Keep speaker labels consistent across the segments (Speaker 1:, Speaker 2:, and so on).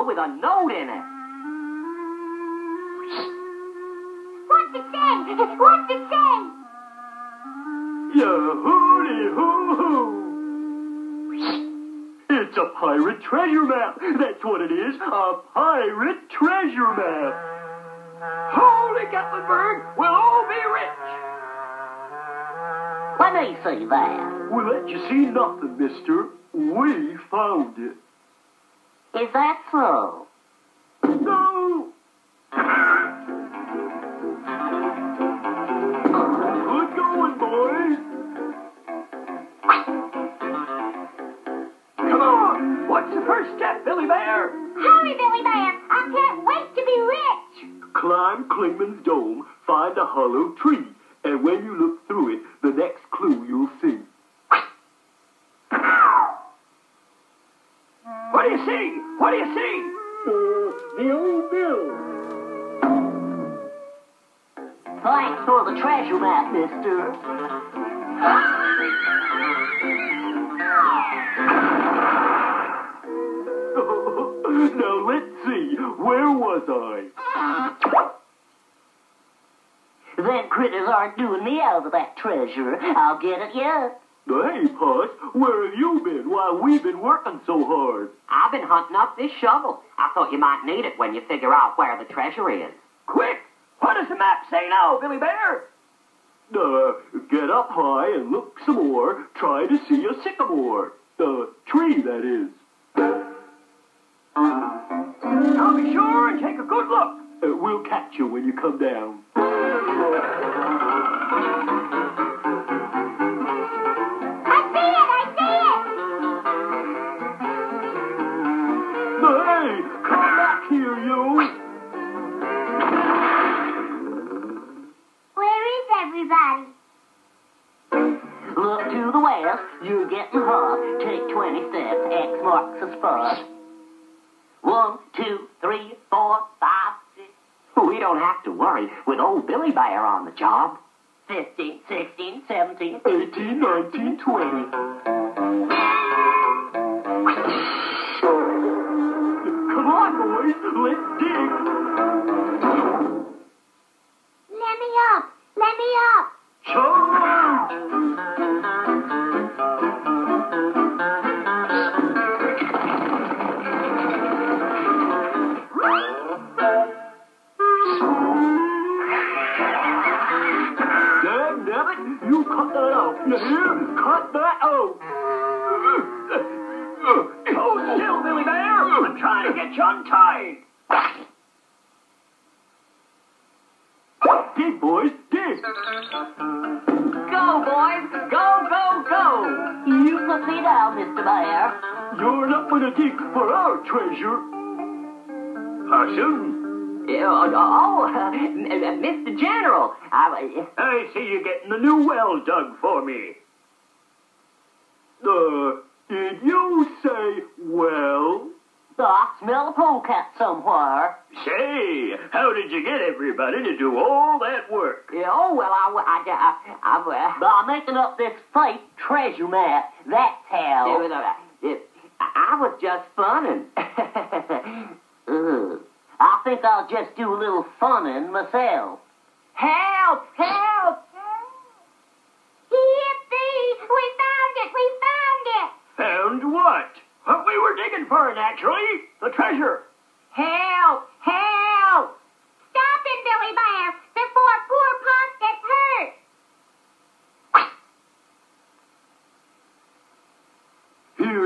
Speaker 1: envelope with a note in it.
Speaker 2: What's it say? What's it say?
Speaker 3: Yahooty hoo hoo! It's a pirate treasure map. That's what it is. A pirate treasure map.
Speaker 1: Holy Gatlinburg, we'll all be rich.
Speaker 4: Let me see that.
Speaker 3: We let you see nothing, mister. We found it.
Speaker 4: Is that so?
Speaker 3: No! Good going, boys.
Speaker 1: Come on, what's the first step, Billy Bear?
Speaker 2: Hurry, Billy Bear. I can't wait to be rich.
Speaker 3: Climb Clingman's dome, find a hollow tree, and when you look through it, the next clue you'll see.
Speaker 1: What do you see? What do you see?
Speaker 3: Uh, the old mill.
Speaker 4: Thanks for the treasure map, mister.
Speaker 3: now let's see, where was I?
Speaker 4: Them critters aren't doing me out of that treasure. I'll get it yet.
Speaker 3: Hey, Puss, where have you been while we've been working so hard?
Speaker 1: I've been hunting up this shovel. I thought you might need it when you figure out where the treasure is. Quick! What does the map say now, Billy Bear?
Speaker 3: Uh, get up high and look some more. Try to see a sycamore. Uh, tree, that is.
Speaker 1: Now be sure and take a good look.
Speaker 3: Uh, we'll catch you when you come down. come back here, you!
Speaker 2: Where is everybody?
Speaker 4: Look to the west. You're getting hot. Take 20 steps. X marks the spot. One, two, three, four, five, six,
Speaker 1: We don't have to worry with old Billy Bear on the job.
Speaker 4: 15, 16, 17.
Speaker 3: 18, 19, 20. You? Cut that out.
Speaker 1: Hold still, Billy Bear. I'm trying to get you untied.
Speaker 3: Dig, boys, dig.
Speaker 1: Go, boys. Go, go, go.
Speaker 4: You put me down, Mr. Bear.
Speaker 3: You're not gonna dig for our treasure. Possum,
Speaker 1: Uh, oh, uh, Mr. General. I,
Speaker 3: I see you're getting the new well dug for me. Uh, did you say well?
Speaker 4: I smell a polecat somewhere.
Speaker 3: Say, how did you get everybody to do all that work?
Speaker 1: Yeah, oh, well, I, I, I, I, I,
Speaker 4: By making up this fake treasure map. That's how.
Speaker 1: uh, uh, I was just funning.
Speaker 4: Ugh. I think I'll just do a little funning myself.
Speaker 1: help! Help!
Speaker 2: Yippee! We found it. We found it.
Speaker 3: Found what? What we were digging for, naturally. The treasure.
Speaker 1: Help! Help!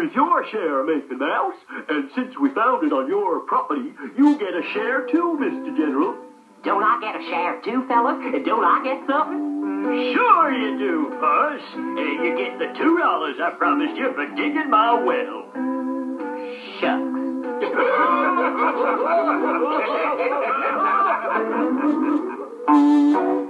Speaker 3: Here's your share, Macon Mouse. And since we found it on your property, you get a share too, Mr. General.
Speaker 1: Don't I get a share too, fellas? Don't I get something?
Speaker 3: Sure you do, Puss. You get the two dollars I promised you for digging my well.
Speaker 1: Shucks.